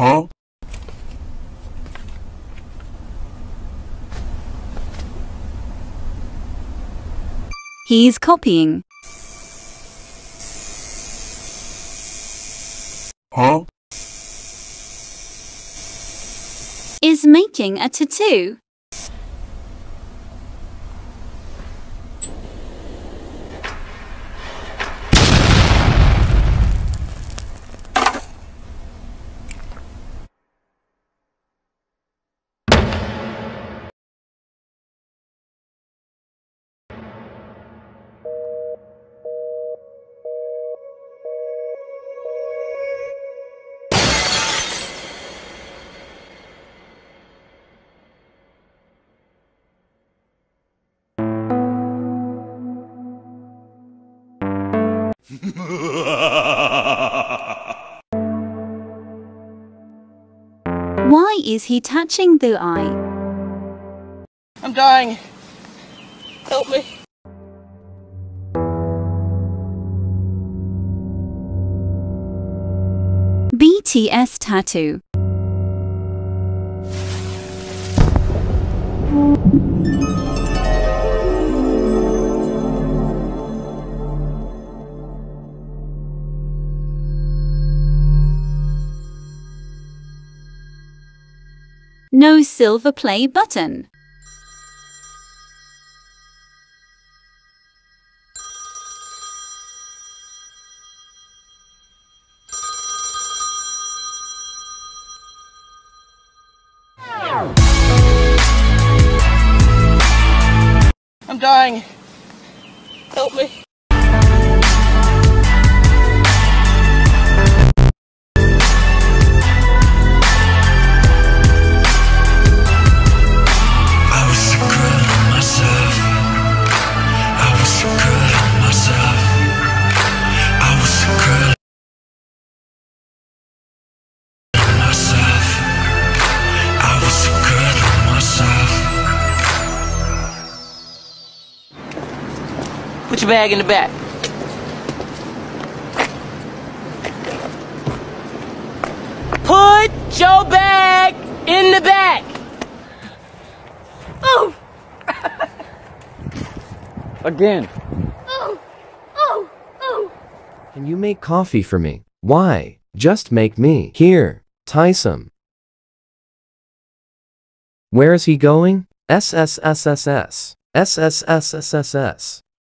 Huh? He's copying. Huh? Is making a tattoo. Why is he touching the eye? I'm dying. Help me. BTS tattoo. No silver play button. I'm dying. Help me. Put your bag in the back. Put your bag in the back. Oh. Again. Oh. Oh. Oh. Can you make coffee for me? Why? Just make me. Here, tie some. Where is he going? SSSSS. SSSSSS.